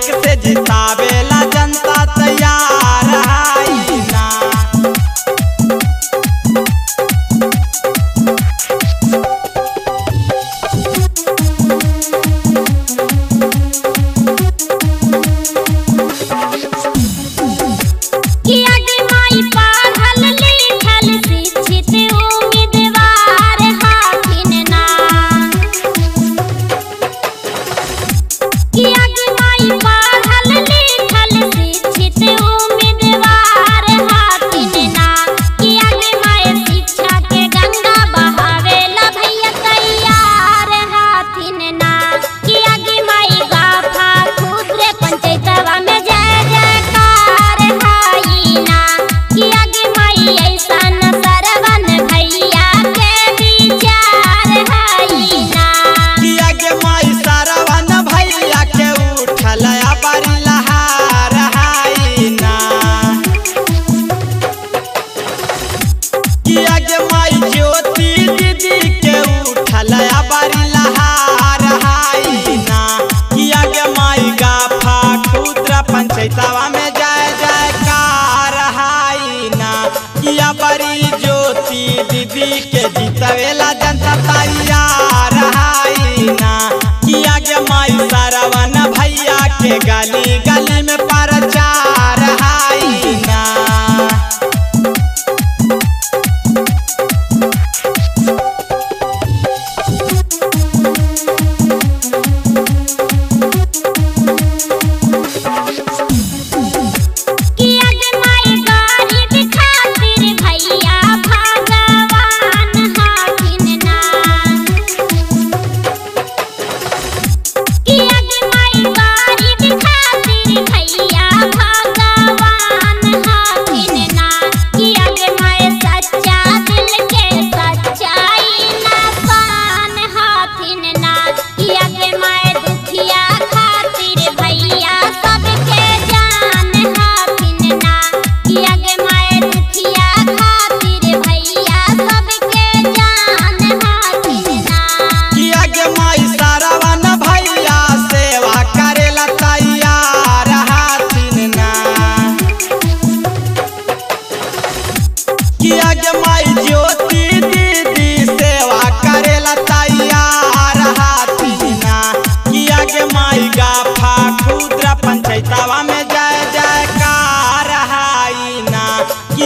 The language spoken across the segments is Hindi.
Take a के जीतवेला जनता पाइया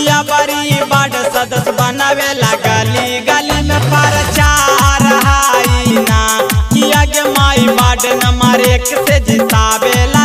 भैया बड़ी बाढ़ सदस्य बनावे लागली गली। में प्रचार हाई ना। किया गे माई बाढ़ नंबर एक से जितावेला